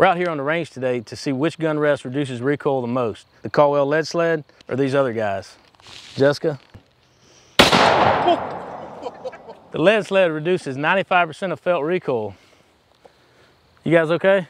We're out here on the range today to see which gun rest reduces recoil the most. The Caldwell lead sled or these other guys? Jessica? the lead sled reduces 95% of felt recoil. You guys okay?